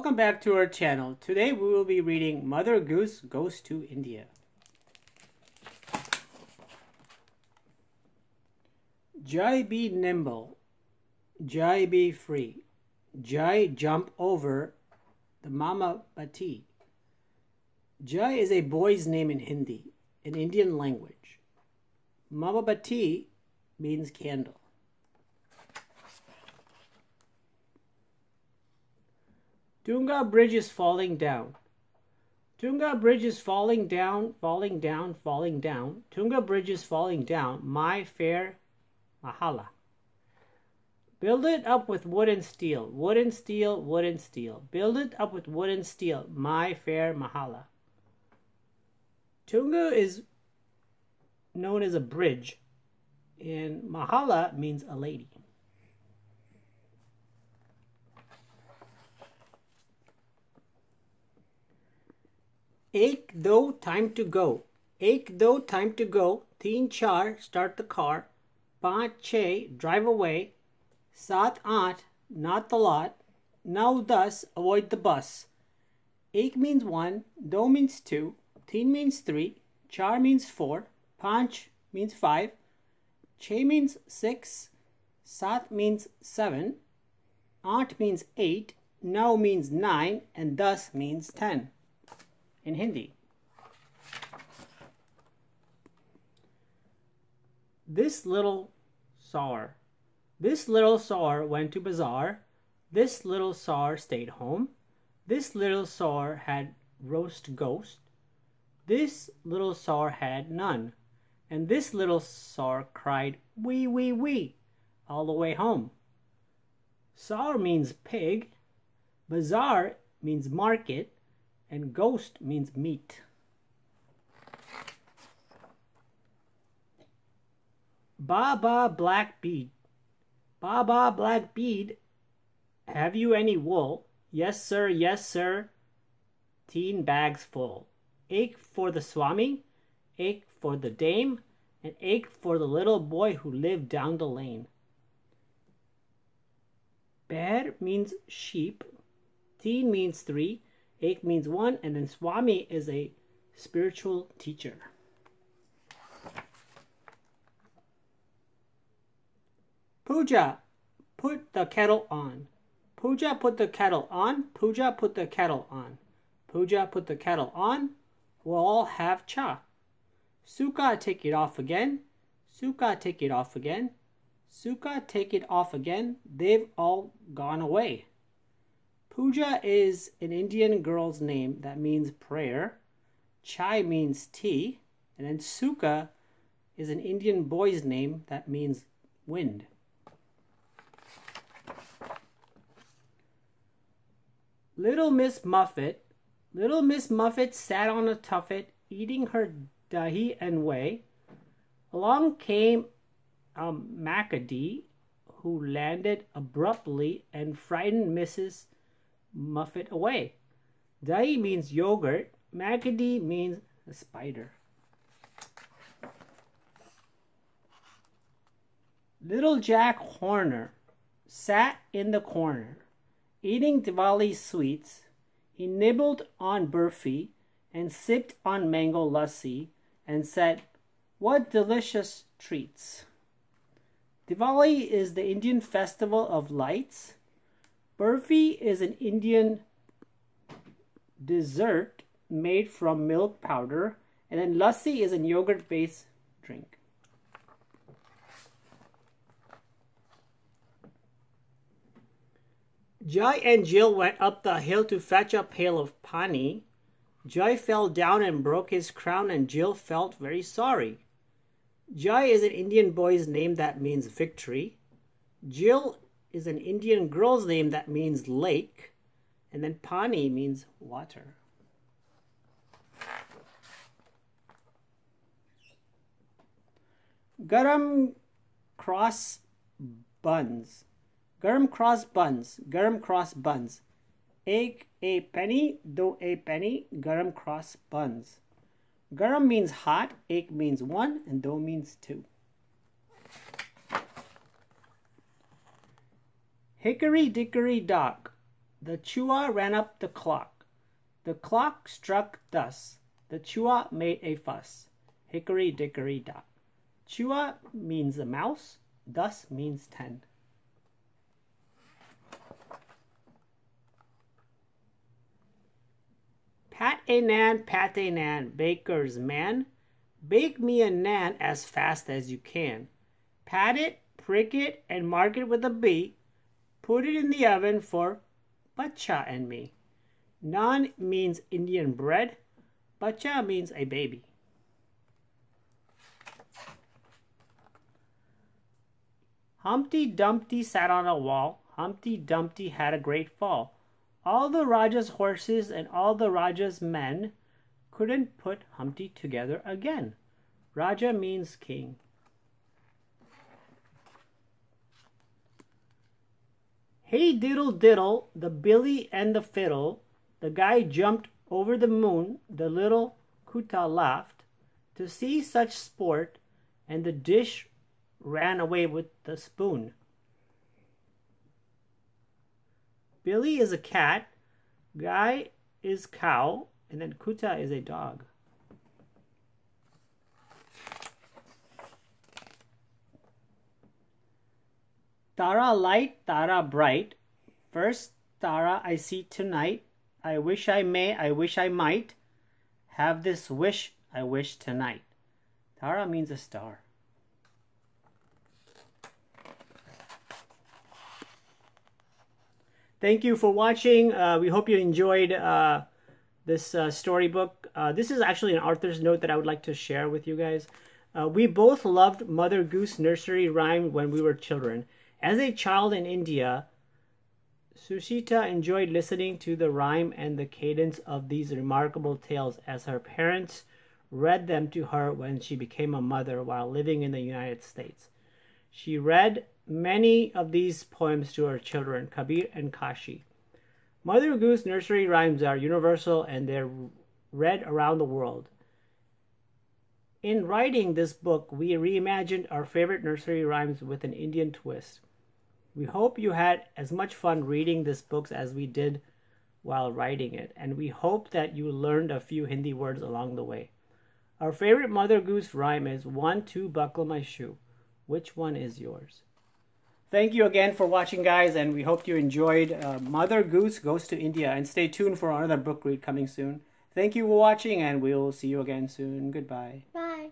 Welcome back to our channel. Today we will be reading Mother Goose Goes to India. Jai be nimble, Jai be free, Jai jump over the Mama Bati. Jai is a boy's name in Hindi, an Indian language. Mama Bati means candle. Tunga Bridge is falling down. Tunga Bridge is falling down, falling down, falling down. Tunga Bridge is falling down. My fair Mahala. Build it up with wood and steel, wood and steel, wood and steel. Build it up with wood and steel, my fair Mahala. Tunga is known as a bridge, and Mahala means a lady. Ek do time to go. Ek do time to go. Teen char start the car. Panch che drive away. Sat ant not the lot. Now thus avoid the bus. Ek means one. Do means two. Teen means three. Char means four. Panch means five. Che means six. Sat means seven. Ant means eight. Now means nine. And thus means ten in Hindi. This little Sar. This little Sar went to bazaar. This little Sar stayed home. This little Sar had roast gosht. This little Sar had none. And this little Sar cried, wee, wee, wee, all the way home. Sar means pig. Bazaar means market and gosht means meat. Baba black bead. Baba black bead, have you any wool? Yes, sir, yes, sir. Teen bags full. Ache for the swami, ache for the dame, and ache for the little boy who lived down the lane. Bear means sheep. Teen means three. Ek means one, and then Swami is a spiritual teacher. Puja, put the kettle on. Puja, put the kettle on. Puja, put the kettle on. Puja, put the kettle on. We'll all have chai. Suka, take it off again. Suka, take it off again. Suka, take it off again. They've all gone away. Puja is an Indian girl's name that means prayer. Chai means tea. And then Suka is an Indian boy's name that means wind. Little Miss Muffet. Little Miss Muffet sat on a tuffet, eating her dahi and whey. Along came a Makdi, who landed abruptly and frightened Mrs. Muffet away. Dahi means yogurt. Makdi means a spider. Little Jack Horner sat in the corner, eating Diwali sweets. He nibbled on burfi and sipped on mango lassi and said, What delicious treats! Diwali is the Indian festival of lights. Burfi is an Indian dessert made from milk powder, and then lassi is a yogurt based drink. Jai and Jill went up the hill to fetch a pail of pani. Jai fell down and broke his crown, and Jill felt very sorry. Jai is an Indian boy's name that means victory. Jill is an Indian girl's name that means lake, and then Pani means water. Garam cross buns. Garam cross buns. Garam cross buns. Egg a penny, do a penny, garam cross buns. Garam means hot, egg means one, and do means two. Hickory dickory dock. The chuha ran up the clock. The clock struck thus. The chuha made a fuss. Hickory dickory dock. Chuha means a mouse. Thus means ten. Pat a naan, pat a naan, baker's man. Bake me a naan as fast as you can. Pat it, prick it, and mark it with a B. Put it in the oven for Bacha and me. Naan means Indian bread. Bacha means a baby. Humpty Dumpty sat on a wall. Humpty Dumpty had a great fall. All the Raja's horses and all the Raja's men couldn't put Humpty together again. Raja means king. Hey diddle diddle, the billy and the fiddle, the guy jumped over the moon, the little Kutta laughed to see such sport, and the dish ran away with the spoon. Billy is a cat, Guy is cow, and then Kutta is a dog. Tara light, Tara bright. First Tara I see tonight. I wish I may, I wish I might have this wish I wish tonight. Tara means a star. Thank you for watching. Uh, we hope you enjoyed uh, this uh, storybook. Uh, this is actually an Arthur's note that I would like to share with you guys. Uh, we both loved Mother Goose nursery rhyme when we were children. As a child in India, Surishtha enjoyed listening to the rhyme and the cadence of these remarkable tales as her parents read them to her when she became a mother while living in the United States. She read many of these poems to her children, Kabir and Kashi. Mother Goose nursery rhymes are universal and they're read around the world. In writing this book, we reimagined our favorite nursery rhymes with an Indian twist. We hope you had as much fun reading this book as we did while writing it, and we hope that you learned a few Hindi words along the way. Our favorite Mother Goose rhyme is one, two, buckle my shoe. Which one is yours? Thank you again for watching, guys, and we hope you enjoyed uh, Mother Goose Goes to India. And stay tuned for another book read coming soon. Thank you for watching, and we'll see you again soon. Goodbye. Bye.